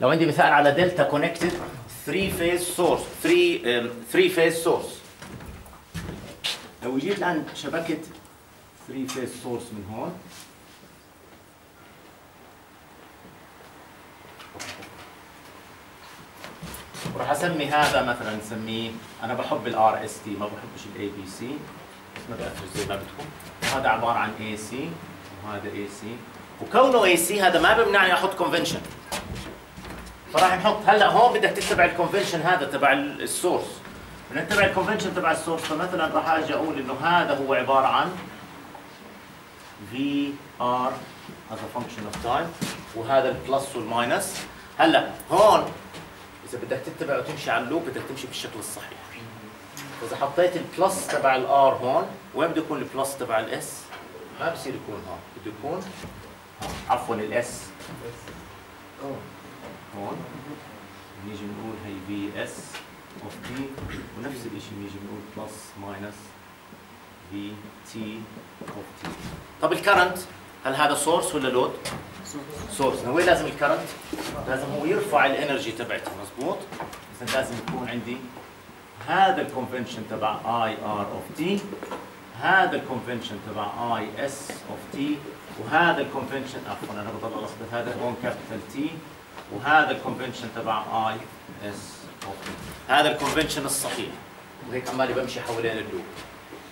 لو عندي مثال على delta connected 3 phase source 3 3 phase source لو جيت الان شبكت 3 phase source من هون. وراح أسمي هذا مثلا نسميه أنا بحب ال R S T ما بحبش ال A B C بس ما بقفش زي ما بدكم وهذا عبارة عن AC وهذا AC وكونه AC هذا ما بيمنعني أحط convention فراح نحط هلا هون بدك تتبع ال convention هذا تبع ال source بدنا نتبع ال convention تبع ال source فمثلا راح أجي أقول إنه هذا هو عبارة عن V R as a function of time وهذا ال plus وال minus هلا هون إذا بدك تتبع وتمشي على ال loop بدك تمشي بالشكل الصحيح. اذا حطيت ال plus تبع ال R هون وين بده يكون ال plus تبع ال S ما بصير يكون هون بده يكون. عفوا ال S هون نيجي نقول هي V S of t ونفس الشيء نيجي نقول plus minus V T of t طب ال current هل هذا source ولا load؟ source وين لازم ال current؟ لازم هو يرفع ال energy تبعته مزبوط؟ اذا لازم يكون عندي هذا ال convention تبع I R of t هذا ال convention تبع I S of t وهذا ال convention عفوا أنا بضل ألخبط هذا هون capital T وهذا ال convention تبع I S of t هذا ال convention الصحيح. وهيك عمالي بمشي حوالين ال loop.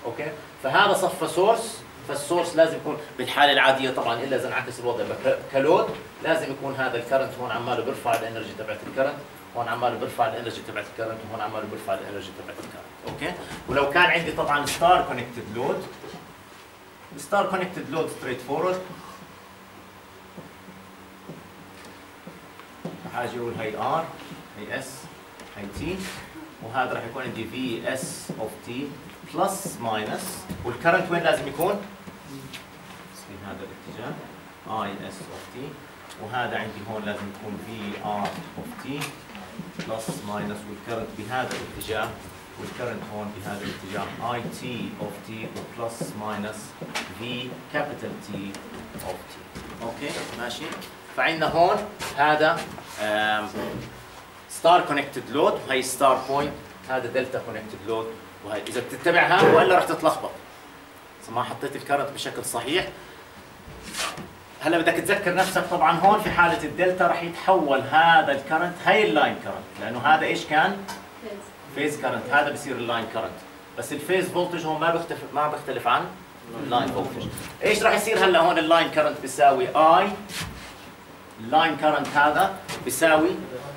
okay؟ فهذا صفى source فال source لازم يكون بالحالة العادية طبعا إلا إذا انعكس الوضع ك load لازم يكون هذا ال current هون عماله بيرفع ال energy تبعت ال current هون عماله بيرفع ال energy تبعت ال current وهون عماله بيرفع ال energy تبعت ال current okay؟ ولو كان عندي طبعا star connected load star connected load straightforward راح أجي أقول هي R هي S هي T وهذا راح يكون عندي V S of t plus minus وال current وين لازم يكون؟ في هذا الاتجاه. IS of T وهذا عندي هون لازم يكون في R of T plus minus وال current بهذا الاتجاه. وال current هون بهذا الاتجاه. IT of T و plus minus V capital T of T okay ماشي. فعندنا هون هذا star connected load وهي star point هذا delta connected load وهي إذا بتتبعها وإلا رح تتلخبط. إذا ما حطيت ال current بشكل صحيح. هلا بدك تذكر نفسك طبعا هون في حالة الدلتا رح يتحول هذا ال current هي ال line current لأنه هذا إيش كان؟ phase current هذا بصير ال line current بس ال phase voltage هون ما بيختلف ما بيختلف عن ال line voltage إيش راح يصير هلا هون ال line current بيساوي اي ال line current هذا بيساوي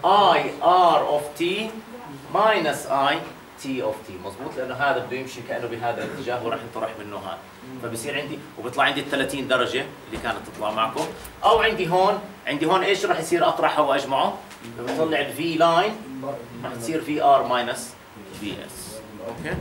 IR of T minus I T of T مضبوط لأنه هذا بده يمشي كأنه بهذا الاتجاه وراح ينطرح منه هذا فبصير عندي وبيطلع عندي ال 30 درجة اللي كانت تطلع معكم. أو عندي هون عندي هون إيش راح يصير أطرحه وأجمعه؟ بطلع ال V line راح تصير VR minus VS okay؟